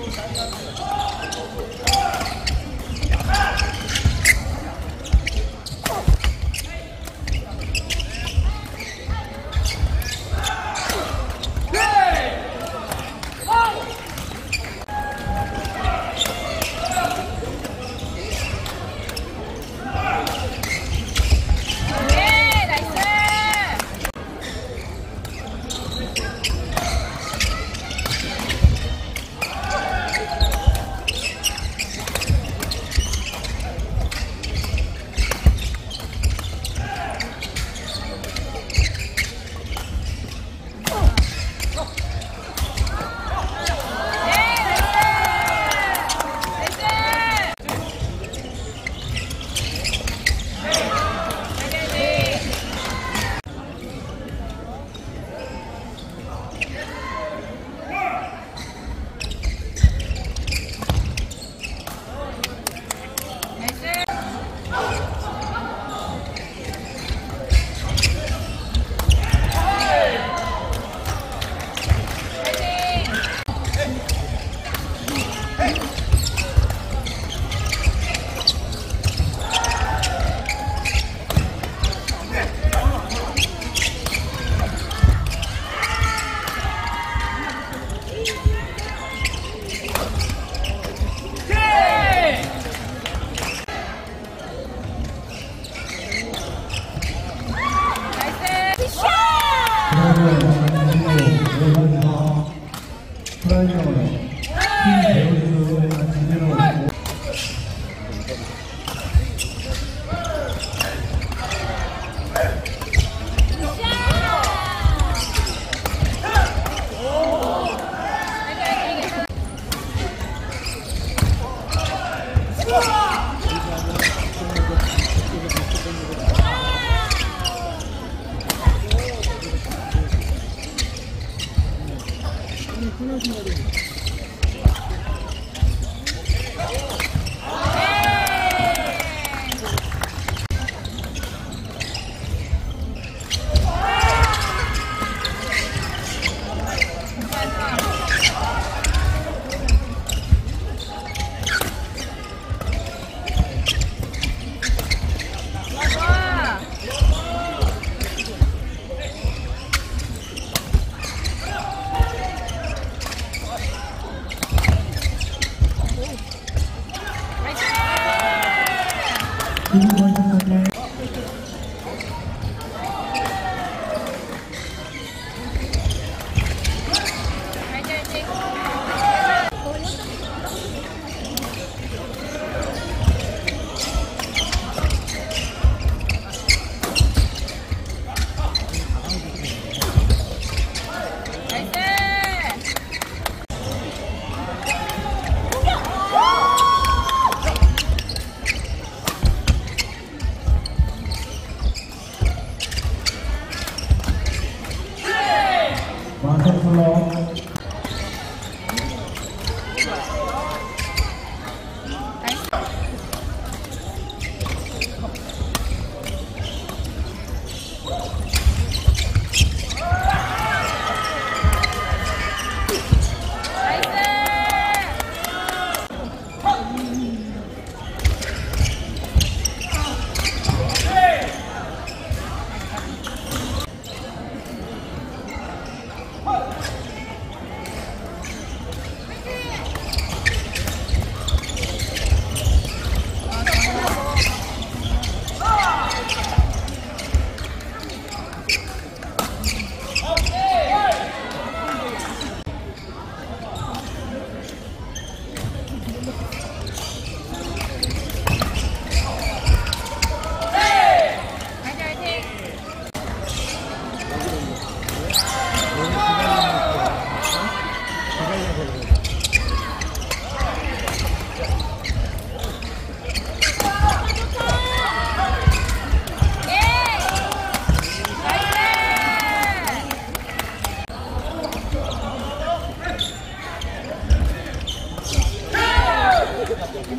ナイス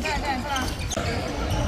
对对是吧